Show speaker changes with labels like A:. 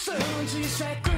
A: coração de cheque. É